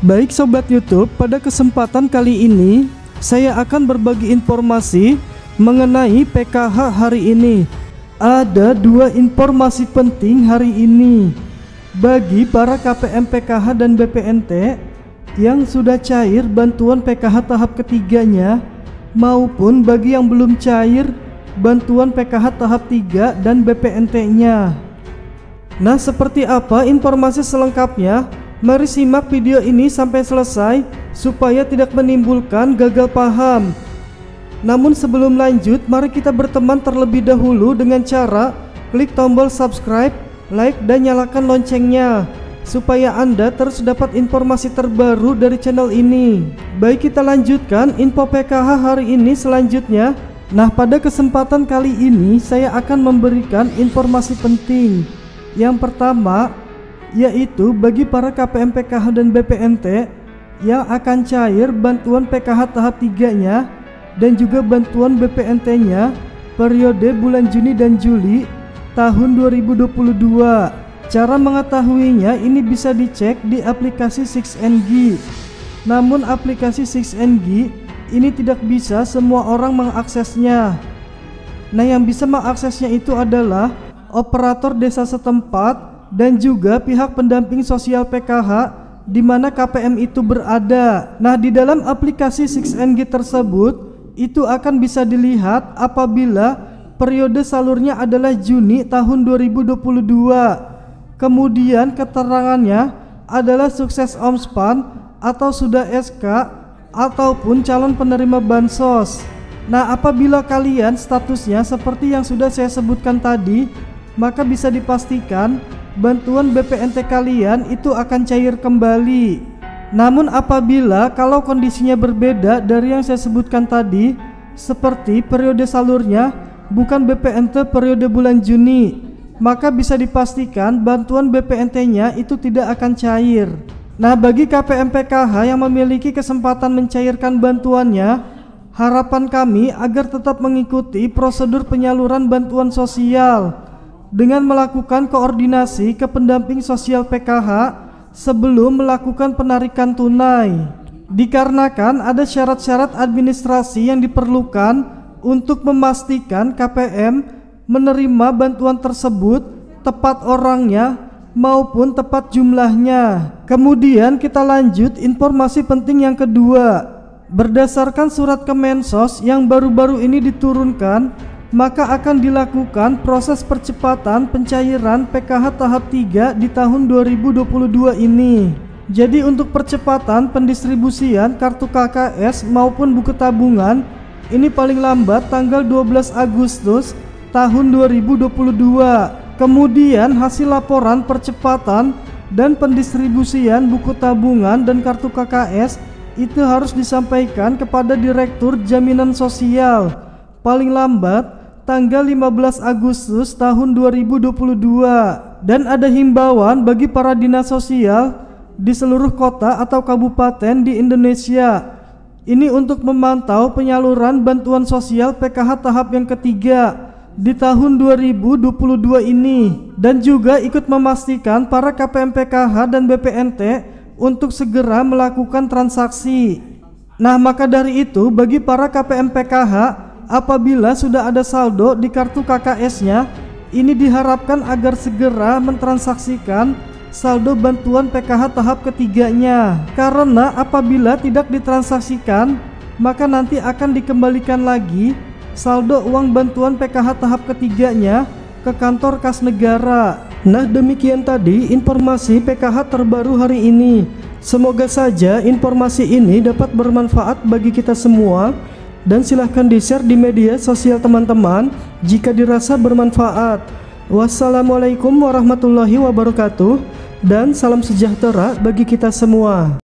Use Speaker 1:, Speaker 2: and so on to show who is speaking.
Speaker 1: Baik sobat YouTube, pada kesempatan kali ini saya akan berbagi informasi mengenai PKH hari ini. Ada dua informasi penting hari ini bagi para KPM PKH dan BPNT yang sudah cair bantuan PKH tahap ketiganya maupun bagi yang belum cair bantuan PKH tahap 3 dan BPNT-nya. Nah, seperti apa informasi selengkapnya? Mari simak video ini sampai selesai supaya tidak menimbulkan gagal paham. Namun sebelum lanjut, mari kita berteman terlebih dahulu dengan cara klik tombol subscribe, like dan nyalakan loncengnya supaya Anda terus dapat informasi terbaru dari channel ini. Baik kita lanjutkan info PKH hari ini selanjutnya. Nah, pada kesempatan kali ini saya akan memberikan informasi penting. Yang pertama, yaitu bagi para KPM PKH dan BPNT yang akan cair bantuan PKH tahap 3-nya dan juga bantuan BPNT-nya periode bulan Juni dan Juli tahun 2022. Cara mengetahuinya ini bisa dicek di aplikasi 6NG. Namun aplikasi 6NG ini tidak bisa semua orang mengaksesnya. Nah, yang bisa mengaksesnya itu adalah operator desa setempat dan juga pihak pendamping sosial PKH di mana KPM itu berada. Nah, di dalam aplikasi 6NG tersebut itu akan bisa dilihat apabila periode salurnya adalah Juni tahun 2022. Kemudian keterangannya adalah sukses omspan atau sudah SK ataupun calon penerima bansos. Nah, apabila kalian statusnya seperti yang sudah saya sebutkan tadi, maka bisa dipastikan bantuan BPNT kalian itu akan cair kembali. Namun apabila kalau kondisinya berbeda dari yang saya sebutkan tadi, seperti periode salurnya bukan BPNT periode bulan Juni, maka bisa dipastikan bantuan BPNT-nya itu tidak akan cair. Nah, bagi KPM PKH yang memiliki kesempatan mencairkan bantuannya, harapan kami agar tetap mengikuti prosedur penyaluran bantuan sosial dengan melakukan koordinasi ke pendamping sosial PKH sebelum melakukan penarikan tunai. Dikarenakan ada syarat-syarat administrasi yang diperlukan untuk memastikan KPM menerima bantuan tersebut tepat orangnya maupun tepat jumlahnya. Kemudian kita lanjut informasi penting yang kedua. Berdasarkan surat Kemensos yang baru-baru ini diturunkan maka akan dilakukan proses percepatan pencairan PKH tahap 3 di tahun 2022 ini. Jadi untuk percepatan pendistribusian kartu KKS maupun buku tabungan ini paling lambat tanggal 12 Agustus tahun 2022. Kemudian hasil laporan percepatan dan pendistribusian buku tabungan dan kartu KKS itu harus disampaikan kepada Direktur Jaminan Sosial paling lambat tanggal 15 Agustus tahun 2022 dan ada himbauan bagi para dinas sosial di seluruh kota atau kabupaten di Indonesia. Ini untuk memantau penyaluran bantuan sosial PKH tahap yang ketiga di tahun 2022 ini dan juga ikut memastikan para KPM PKH dan BPNT untuk segera melakukan transaksi. Nah, maka dari itu bagi para KPM PKH apabila sudah ada saldo di kartu KKS-nya, ini diharapkan agar segera mentransaksikan saldo bantuan PKH tahap ketiganya. Karena apabila tidak ditransaksikan, maka nanti akan dikembalikan lagi saldo uang bantuan PKH tahap ketiganya ke kantor kas negara. Nah demikian tadi informasi PKH terbaru hari ini. Semoga saja informasi ini dapat bermanfaat bagi kita semua dan silahkan di-share di media sosial teman-teman jika dirasa bermanfaat. Wassalamualaikum warahmatullahi wabarakatuh dan salam sejahtera bagi kita semua.